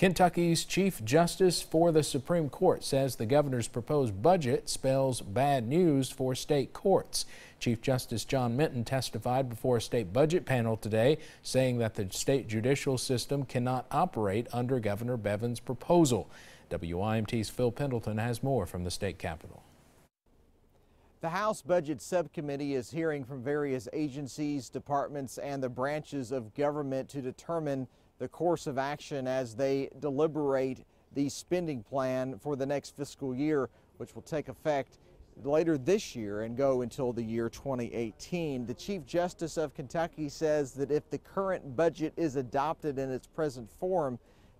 Kentucky's Chief Justice for the Supreme Court says the governor's proposed budget spells bad news for state courts. Chief Justice John Minton testified before a state budget panel today, saying that the state judicial system cannot operate under Governor Bevin's proposal. WYMT's Phil Pendleton has more from the state capitol. The House Budget Subcommittee is hearing from various agencies, departments, and the branches of government to determine the course of action as they deliberate the spending plan for the next fiscal year, which will take effect later this year and go until the year 2018. The Chief Justice of Kentucky says that if the current budget is adopted in its present form,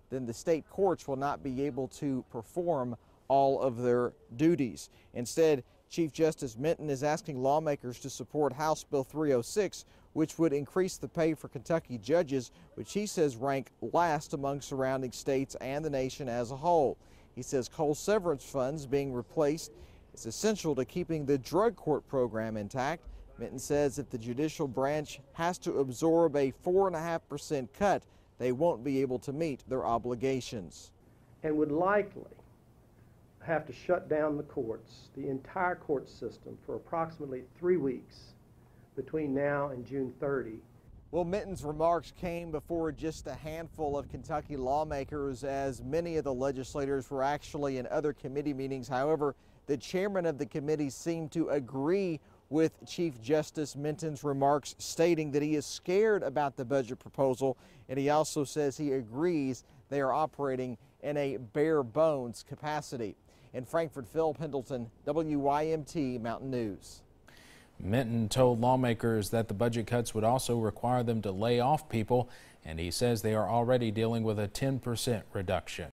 then the state courts will not be able to perform all of their duties. Instead, Chief Justice Minton is asking lawmakers to support House Bill 306, which would increase the pay for Kentucky judges, which he says rank last among surrounding states and the nation as a whole. He says coal severance funds being replaced is essential to keeping the drug court program intact. Minton says if the judicial branch has to absorb a 4.5% cut, they won't be able to meet their obligations. And would likely have to shut down the courts, the entire court system, for approximately three weeks between now and June 30. Well, Minton's remarks came before just a handful of Kentucky lawmakers, as many of the legislators were actually in other committee meetings. However, the chairman of the committee seemed to agree with Chief Justice Minton's remarks, stating that he is scared about the budget proposal, and he also says he agrees they are operating in a bare bones capacity. In Frankfort, Phil Pendleton, WYMT Mountain News. Minton told lawmakers that the budget cuts would also require them to lay off people, and he says they are already dealing with a 10% reduction.